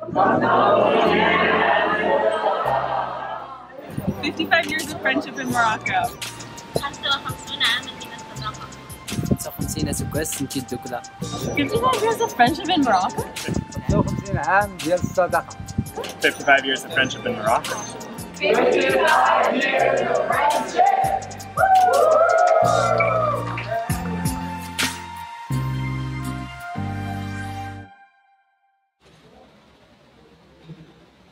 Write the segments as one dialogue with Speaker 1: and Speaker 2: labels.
Speaker 1: 55 years of friendship in Morocco.
Speaker 2: 55 years
Speaker 3: of friendship in Morocco?
Speaker 1: 55 years of friendship in Morocco.
Speaker 4: 55
Speaker 5: years of friendship!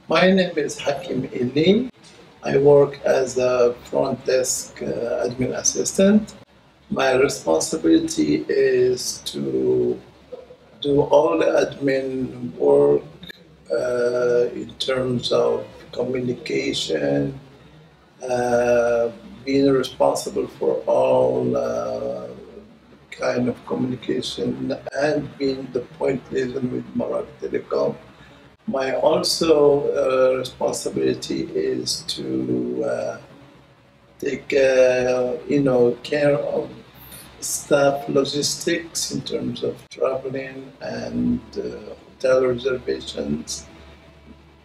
Speaker 6: My name is Hakim Illi. I work as a front desk uh, admin assistant. My responsibility is to do all the admin work uh, in terms of communication, uh, being responsible for all uh, kind of communication, and being the point liaison with Morocco Telecom. My also uh, responsibility is to uh, take uh, you know care of staff logistics in terms of traveling and uh, hotel reservations,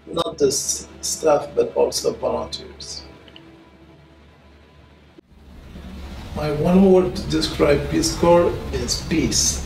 Speaker 6: not just staff but also volunteers. My one word to describe Peace Corps is peace.